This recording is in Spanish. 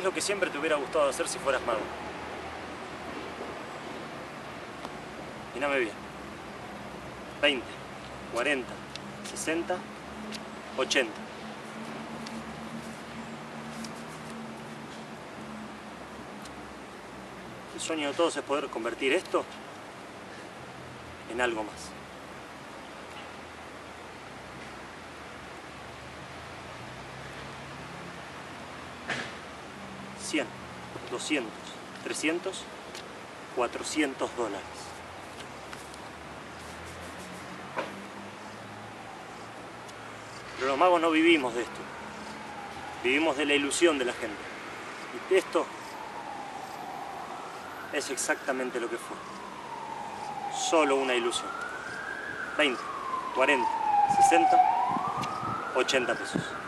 es lo que siempre te hubiera gustado hacer si fueras mago? Mírame bien. 20, 40, 60, 80. El sueño de todos es poder convertir esto en algo más. 100, 200, 300, 400 dólares. Pero los magos no vivimos de esto. Vivimos de la ilusión de la gente. Y esto es exactamente lo que fue. Solo una ilusión. 20, 40, 60, 80 pesos.